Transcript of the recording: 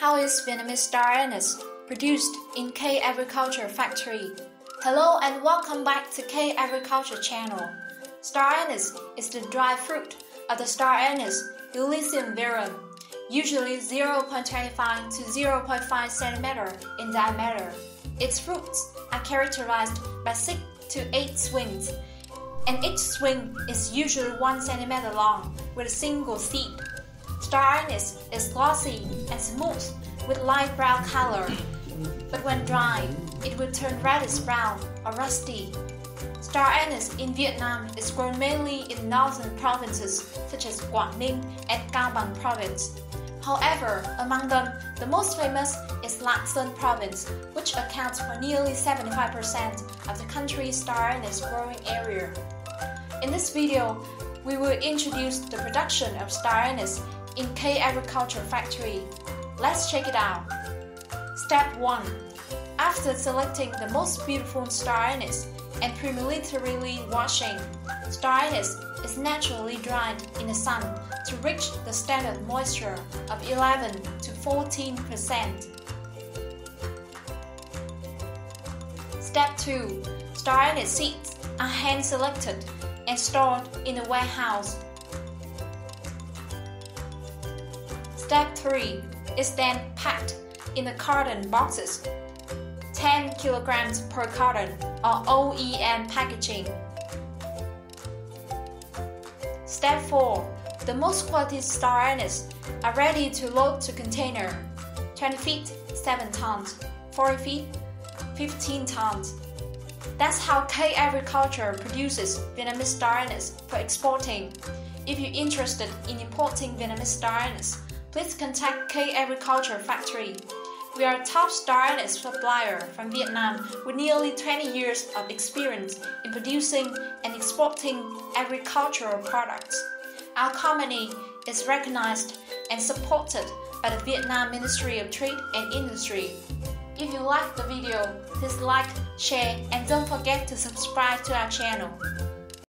How is Vietnamese star anise produced in K Agriculture Factory? Hello and welcome back to K Agriculture channel. Star anise is the dry fruit of the star anise Illicium verum, usually 0.25 to 0.5 cm in diameter. Its fruits are characterized by 6 to 8 swings, and each swing is usually 1 cm long with a single seed. Star anise is glossy and smooth with light brown color, but when dry, it will turn reddish brown or rusty. Star anise in Vietnam is grown mainly in northern provinces such as Ninh and Bằng province. However, among them, the most famous is Lạng province, which accounts for nearly 75% of the country's star anise growing area. In this video, we will introduce the production of star anise in K Agriculture Factory. Let's check it out. Step 1. After selecting the most beautiful star anise and preliminarily washing, star anise is naturally dried in the sun to reach the standard moisture of 11 to 14 percent. Step 2. Star anise seeds are hand selected and stored in a warehouse Step 3 is then packed in the carton boxes, 10 kilograms per carton or OEM packaging. Step 4 The most quality star anise are ready to load to container 20 feet 7 tons, 40 feet 15 tons. That's how K Agriculture produces Vietnamese star anise for exporting. If you're interested in importing Vietnamese star anise, please contact K Agriculture Factory. We are a top anise supplier from Vietnam with nearly 20 years of experience in producing and exporting agricultural products. Our company is recognized and supported by the Vietnam Ministry of Trade and Industry. If you like the video, please like, share, and don't forget to subscribe to our channel.